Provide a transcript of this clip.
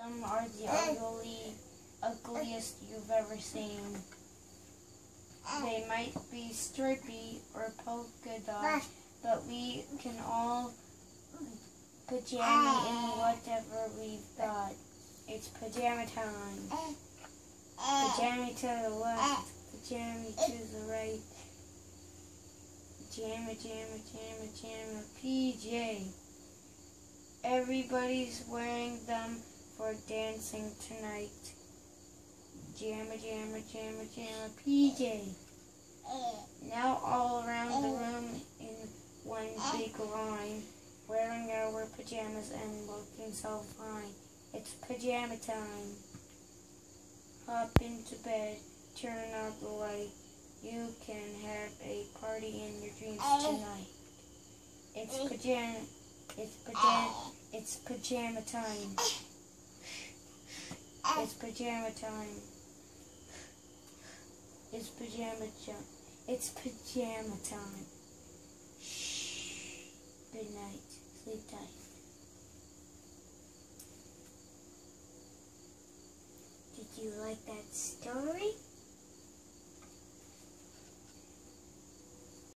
Some are the ugly, ugliest you've ever seen. They might be stripy or polka dot, but we can all pajama in whatever we've got. It's pajama time. Pajama to the left, pajama to eh. the right. Pajama, jamma, jamma, jamma, PJ. Everybody's wearing them for dancing tonight. Jamma, jamma, jamma, jamma, PJ. Now all around the room in one big line, wearing our pajamas and looking so fine. It's pajama time. Hop into bed, turn out the light. You can have a party in your dreams tonight. It's pajama. It's pajama. It's pajama time. Pajama time. It's pajama time. It's pajama time. Shh. Good night. Sleep tight. Did you like that story?